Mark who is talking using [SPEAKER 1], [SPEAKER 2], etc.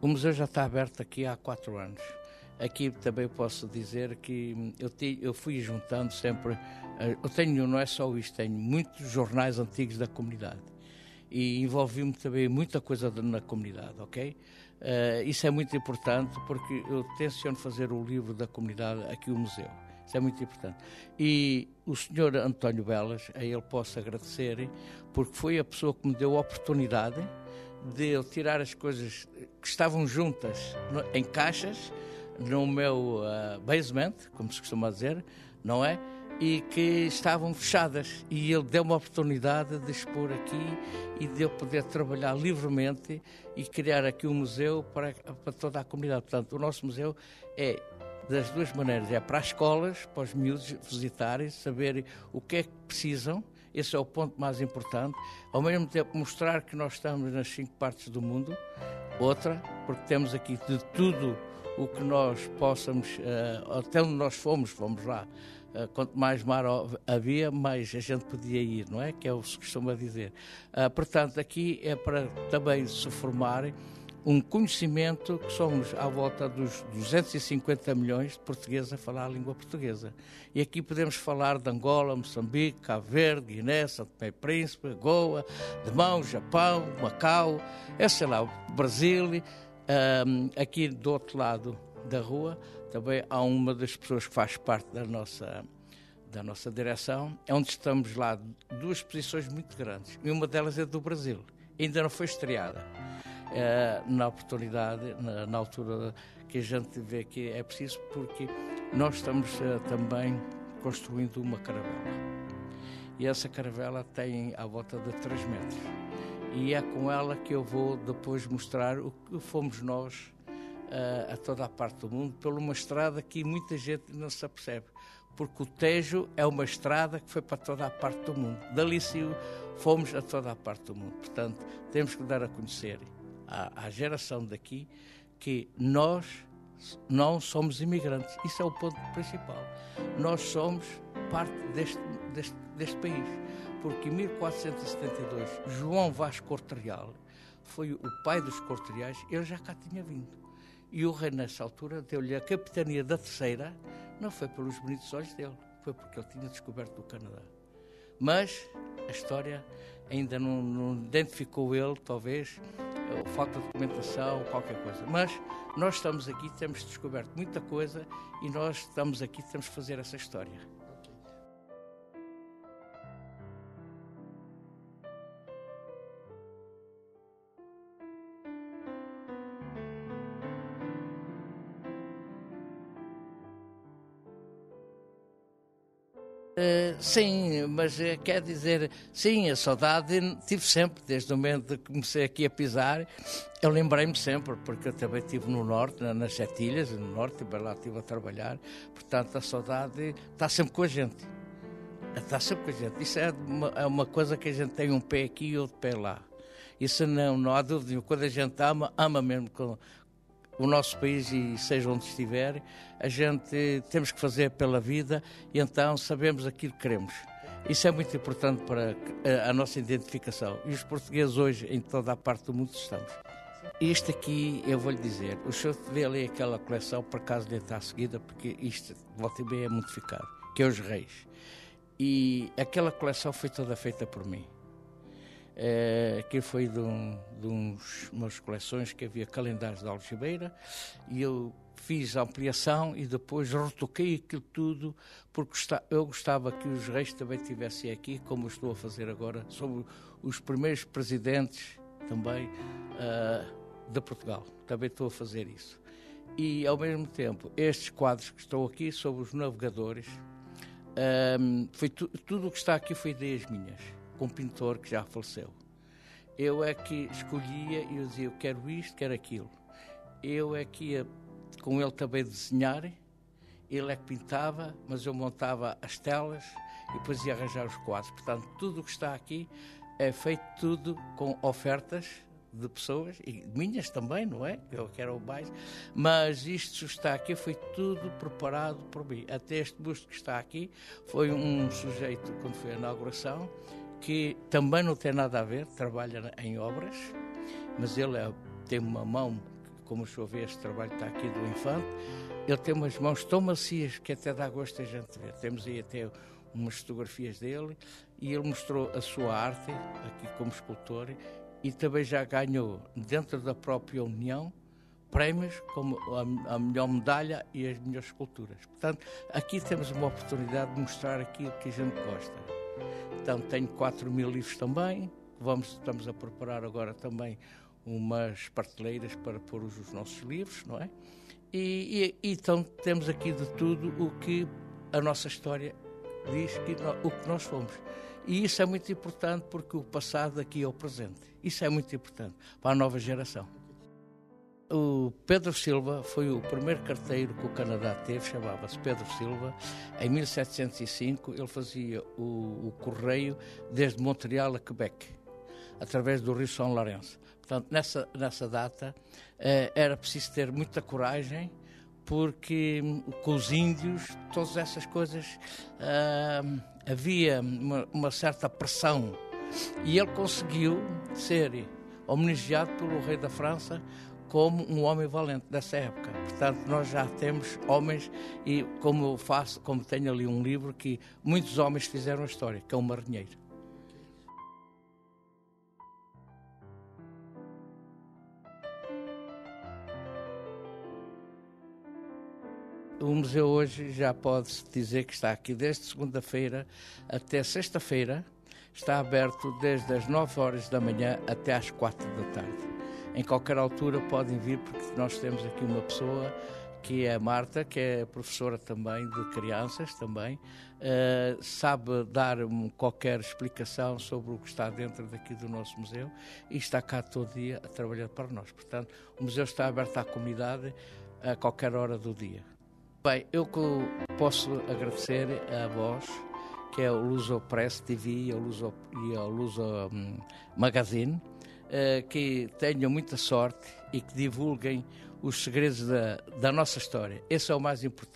[SPEAKER 1] O museu já está aberto aqui há quatro anos. Aqui também posso dizer que eu, te, eu fui juntando sempre. eh, Eu tenho, não é só isto, tenho muitos jornais antigos da comunidade. E envolvi-me também muita coisa na comunidade, ok? Eh, isso é muito importante porque eu tenciono fazer o livro da comunidade aqui o museu. Isso é muito importante. E o senhor António Belas, a ele posso agradecer, porque foi a pessoa que me deu a oportunidade de eu tirar as coisas que estavam juntas no- em caixas no meu ah, basement, como se costuma dizer, não é? E que estavam fechadas. E ele deu-me a oportunidade de expor aqui e de eu poder trabalhar livremente e criar aqui um museu para, para toda a comunidade. Portanto, o nosso museu é das duas maneiras. É para as escolas, para os miúdos visitarem, saberem o que é que precisam. Esse é o ponto mais importante. Ao mesmo tempo, mostrar que nós estamos nas cinco partes do mundo. Outra, porque temos aqui de tudo o que nós possamos, eh, até onde nós fomos, fomos lá. Eh, quanto mais mar havia, mais a gente podia ir, não é? Que é o que se costuma dizer. Ah, portanto, aqui é para também se formarem um conhecimento que somos à volta dos 250 milhões de portugueses a falar a língua portuguesa. E aqui podemos falar de Angola, Moçambique, Cabo Verde, Guiné, Santo Tomé e Príncipe, Goa, Demão, Japão, Macau, é, sei lá, Brasil. Ahm, aqui do outro lado da rua também há uma das pessoas que faz parte da nossa da nossa direção, é onde estamos lá duas exposições muito grandes. E uma delas é do Brasil. Ainda não foi estreada. Eh, na oportunidade, na, na altura que a gente vê que é preciso, porque nós estamos eh, também construindo uma caravela. E essa caravela tem à volta de 3 metros. E é com ela que eu vou depois mostrar o que fomos nós eh, a toda a parte do mundo, por uma estrada que muita gente não se apercebe. Porque o Tejo é uma estrada que foi para toda a parte do mundo. Dali fomos a toda a parte do mundo. Portanto, temos que dar a conhecer à, à geração daqui que nós não somos imigrantes. Isso é o ponto principal. Nós somos parte deste, deste, deste país. Porque em 1472, João Vasco Corte Real foi o pai dos Corte Reais, ele já cá tinha vindo. E o rei, nessa altura, deu-lhe a capitania da terceira, não foi pelos bonitos olhos dele, foi porque ele tinha descoberto o Canadá. Mas a história ainda não, não identificou ele, talvez, ou falta de documentação, qualquer coisa. Mas nós estamos aqui, temos descoberto muita coisa e nós estamos aqui, temos que fazer essa história. Uh, sim, mas uh, quer dizer, sim, a saudade tive sempre, desde o momento que comecei aqui a pisar, eu lembrei-me sempre, porque eu também estive no Norte, na, nas Sete Ilhas, no Norte, e lá estive a trabalhar, portanto a saudade está sempre com a gente. Está sempre com a gente. Isso é uma, é uma coisa que a gente tem um pé aqui e outro pé lá. Isso não, não há dúvida, quando a gente ama, ama mesmo com, o nosso país e seja onde estiver, a gente temos que fazer pela vida e então sabemos aquilo que queremos. Isso é muito importante para a, nossa identificação. E os portugueses hoje, em toda a parte do mundo, estamos. Isto aqui, eu vou lhe dizer, o senhor vê ali aquela coleção, por acaso lhe está a seguida, porque isto, volta e meia, é modificado, que é os reis. E aquela coleção foi toda feita por mim. É, que foi de, um, de uns meus coleções que havia calendários de algebeira e eu fiz a ampliação e depois retoquei aquilo tudo porque eu gostava que os reis também estivessem aqui, como estou a fazer agora, sobre os primeiros presidentes também uh, de Portugal. Também estou a fazer isso. E ao mesmo tempo, estes quadros que estão aqui sobre os navegadores, um, foi tu, tudo o que está aqui foi ideias minhas com um pintor que já faleceu. Eu é que escolhia e eu dizia, eu quero isto, quero aquilo. Eu é que ia com ele também desenhar, ele é que pintava, mas eu montava as telas e depois ia arranjar os quadros. Portanto, tudo o que está aqui é feito tudo com ofertas de pessoas, e minhas também, não é? Eu quero o mais, mas isto está aqui, foi tudo preparado por mim. Até este busto que está aqui foi um sujeito, quando foi a inauguração, que também não tem nada a ver, trabalha em obras, mas ele é, tem uma mão como o senhor vê, este trabalho está aqui do Infante. Ele tem umas mãos tão macias que até dá gosto a gente ver. Temos aí até umas fotografias dele e ele mostrou a sua arte aqui como escultor e também já ganhou dentro da própria União prémios como a, a, melhor medalha e as melhores esculturas. Portanto, aqui temos uma oportunidade de mostrar aquilo que a gente gosta. Então, tenho 4 mil livros também. Vamos, estamos a preparar agora também umas prateleiras para pôr os, os nossos livros, não é? E, e, então temos aqui de tudo o que a nossa história diz que o que nós fomos. E isso é muito importante porque o passado aqui é o presente. Isso é muito importante para a nova geração. O Pedro Silva foi o primeiro carteiro que o Canadá teve, chamava-se Pedro Silva. Em 1705 ele fazia o, o, correio desde Montreal a Quebec, através do Rio São Lourenço. Portanto, nessa, nessa data eh, era preciso ter muita coragem, porque hum, com os índios, todas essas coisas, ah, havia uma, uma certa pressão. E ele conseguiu ser homenageado pelo rei da França como um homem valente dessa época. Portanto, nós já temos homens e como eu faço, como tenho ali um livro que muitos homens fizeram a história, que é o marinheiro. O museu hoje já pode-se dizer que está aqui desde segunda-feira até sexta-feira. Está aberto desde as 9 horas da manhã até às 4 da tarde em qualquer altura podem vir, porque nós temos aqui uma pessoa que é a Marta, que é professora também de crianças também, uh, sabe dar qualquer explicação sobre o que está dentro daqui do nosso museu e está cá todo dia a trabalhar para nós. Portanto, o museu está aberto à comunidade a qualquer hora do dia. Bem, eu posso agradecer a vós, que é o Luso Press TV e o Luso, e o Luso um, Magazine, que tenham muita sorte e que divulguem os segredos da, da nossa história. Esse é o mais importante.